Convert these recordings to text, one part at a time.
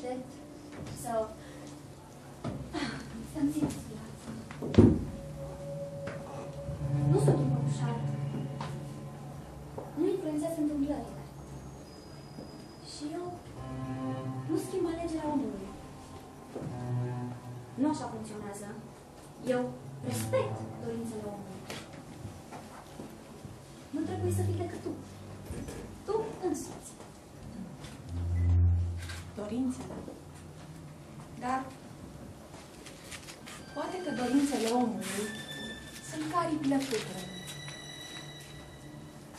să aștept, să... să-mi țin viața. Nu sunt un ușor. Nu influențează întâmplările. Și eu nu schimb alegerea omului. Nu așa funcționează. Eu respect dorințele omului. Nu trebuie să fii decât tu. Tu Dorințele. Dar poate că dorințele omului sunt ca aripile puterne.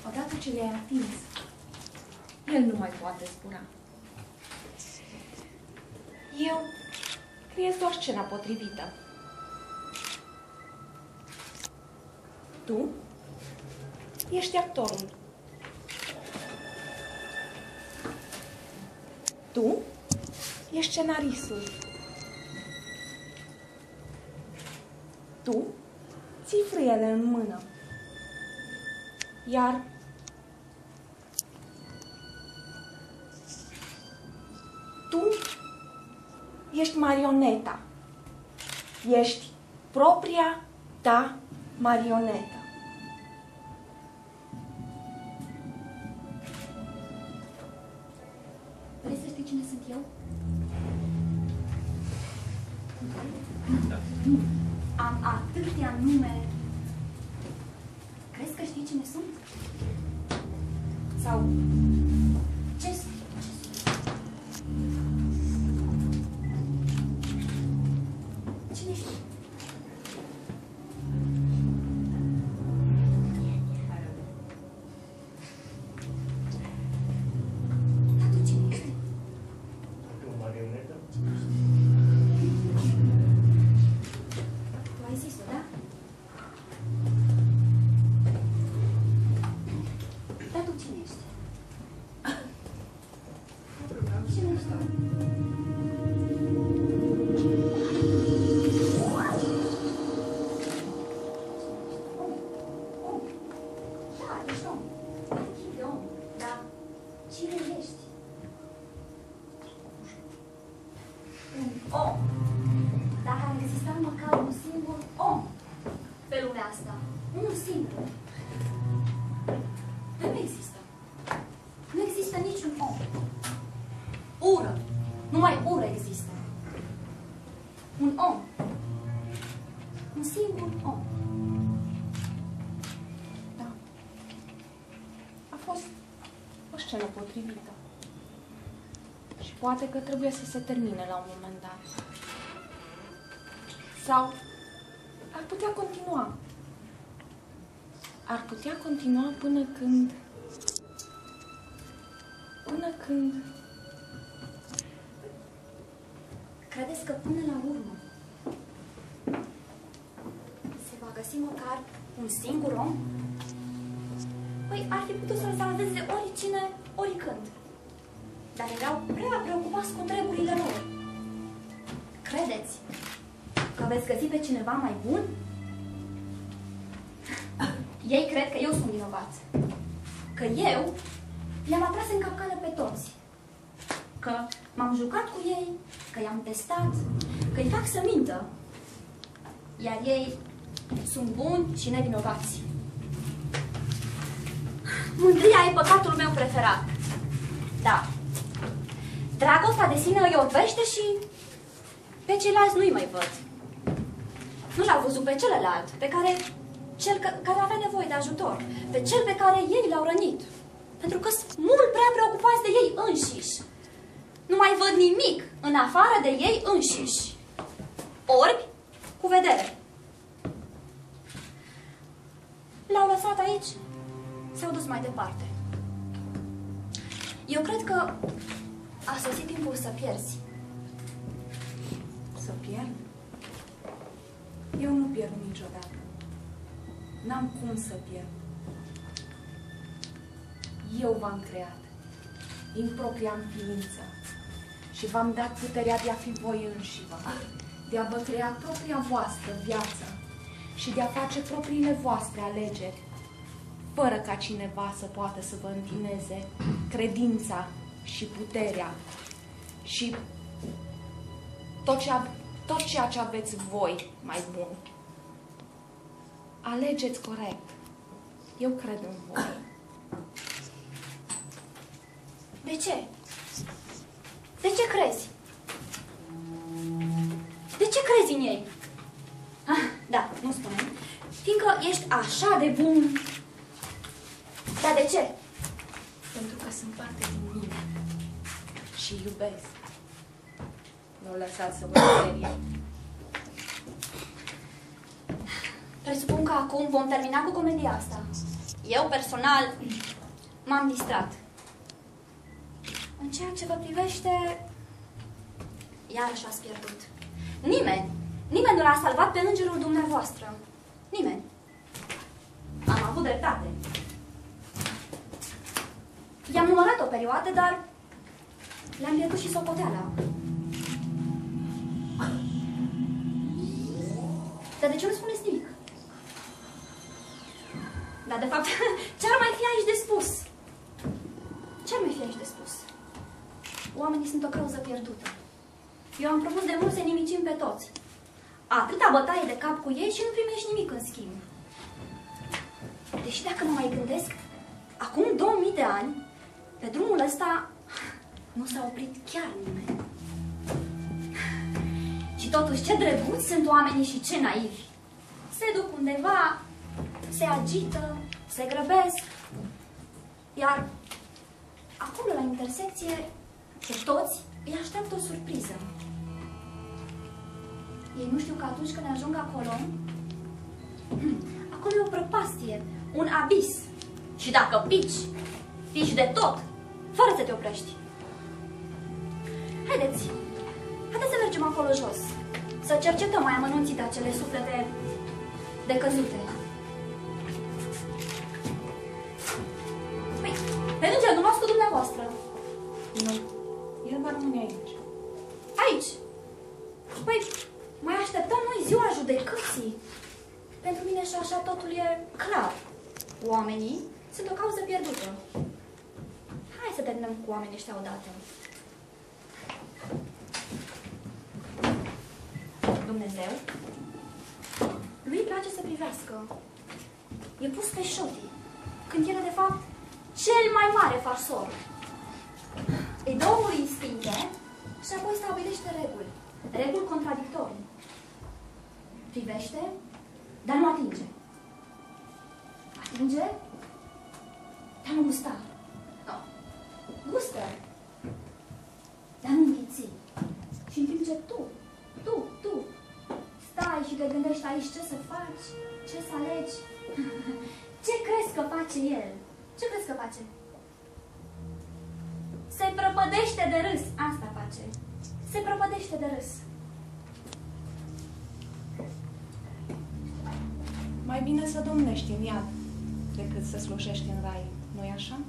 Odată ce le-ai atins, el nu mai poate spura. Eu creez doar scena potrivită. Tu ești actorul. Tu ești scenaristul. Tu ții frâiele în mână. Iar tu ești marioneta. Ești propria ta marionetă. Crezi că unul singur, dar nu există. Nu există niciun om. Ură. Numai ură există. Un om. Un singur om. Da. A fost o scenă potrivită. Și poate că trebuie să se termine la un moment dat. Sau ar putea continua. Ar putea continua până când... Până când... Credeți că până la urmă se va găsi măcar un singur om? Păi ar fi putut să-l salveze oricine, oricând. Dar erau prea preocupați cu treburile lor. Credeți că veți găsi pe cineva mai bun? Ei cred că eu sunt vinovat. Că eu i-am atras în capcană pe toți. Că m-am jucat cu ei, că i-am testat, că îi fac să mintă. Iar ei sunt buni și nevinovați. Mândria e păcatul meu preferat. Da. Dragostea de sine îi otvește și pe ceilalți nu-i mai văd. Nu l-au văzut pe celălalt, pe care cel că, care avea nevoie de ajutor, pe cel pe care ei l-au rănit. Pentru că sunt mult prea preocupați de ei înșiși. Nu mai văd nimic în afară de ei înșiși. Orbi cu vedere. L-au lăsat aici, s-au dus mai departe. Eu cred că a sosit timpul să pierzi. Să pierd? Eu nu pierd niciodată. N-am cum să pierd. Eu v-am creat din propria ființă și v-am dat puterea de a fi voi înșivă, de a vă crea propria voastră viață și de a face propriile voastre alegeri, fără ca cineva să poată să vă întineze credința și puterea și tot, ce, ave- tot ceea ce aveți voi mai bun. Alegeți corect. Eu cred în voi. De ce? De ce crezi? De ce crezi în ei? Ah, da, nu spune. Fiindcă ești așa de bun. Dar de ce? Pentru că sunt parte din mine. Și iubesc. Nu lăsați să vă sperie. Presupun că acum vom termina cu comedia asta. Eu, personal, m-am distrat. În ceea ce vă privește, iarăși ați pierdut. Nimeni, nimeni nu l-a salvat pe îngerul dumneavoastră. Nimeni. Am avut dreptate. I-am numărat o perioadă, dar le-am pierdut și socoteala. Dar de ce nu spuneți nimic? Dar, de fapt, ce ar mai fi aici de spus? Ce ar mai fi aici de spus? Oamenii sunt o cauză pierdută. Eu am propus de mult să nimicim pe toți. Atâta bătaie de cap cu ei și nu primești nimic în schimb. Deși dacă mă mai gândesc, acum 2000 de ani, pe drumul ăsta nu s-a oprit chiar nimeni. Și totuși, ce drăguți sunt oamenii și ce naivi. Se duc undeva, se agită, se grăbesc. Iar acolo, la intersecție, pe toți îi așteaptă o surpriză. Ei nu știu că atunci când ajung acolo, acolo e o prăpastie, un abis. Și dacă pici, pici de tot, fără să te oprești. Haideți, haideți să mergem acolo jos, să cercetăm mai amănunțit acele suflete decăzute. Pe îngerul nu cu dumneavoastră. Nu. El va rămâne aici. Aici. Păi, mai așteptăm noi ziua judecății. Pentru mine și așa totul e clar. Oamenii sunt o cauză pierdută. Hai să terminăm cu oamenii ăștia odată. Dumnezeu, lui îi place să privească. E pus pe șotii, când el e de fapt cel mai mare farsor. Îi dă omului instincte și apoi stabilește reguli. Reguli contradictorii. Privește, dar nu atinge. Atinge, dar nu gusta. No. Gustă, dar nu înghiți. Și în timp ce tu, tu, tu, stai și te gândești aici ce să faci, ce să alegi, ce crezi că face el? Ce crezi că face? Se prăpădește de râs. Asta face. Se prăpădește de râs. Mai bine să domnești în iad decât să slujești în rai. nu-i așa?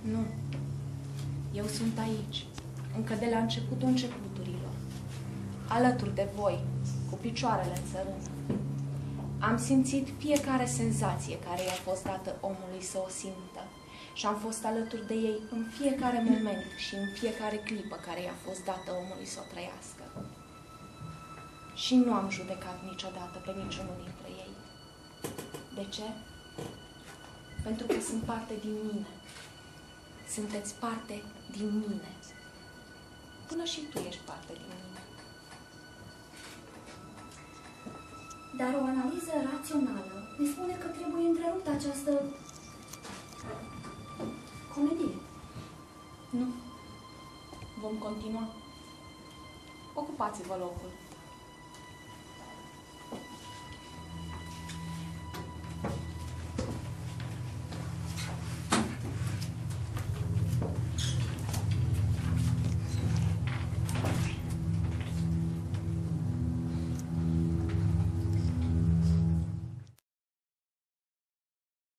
Nu. Eu sunt aici, încă de la începutul începuturilor, alături de voi, cu picioarele în țărână. Am simțit fiecare senzație care i-a fost dată omului să o simtă și am fost alături de ei în fiecare moment și în fiecare clipă care i-a fost dată omului să o trăiască. Și nu am judecat niciodată pe niciunul dintre ei. De ce? Pentru că sunt parte din mine. Sunteți parte din mine. Până și tu ești parte din mine. Dar o analiză rațională ne spune că trebuie întreruptă această comedie. Nu. Vom continua. Ocupați-vă locul.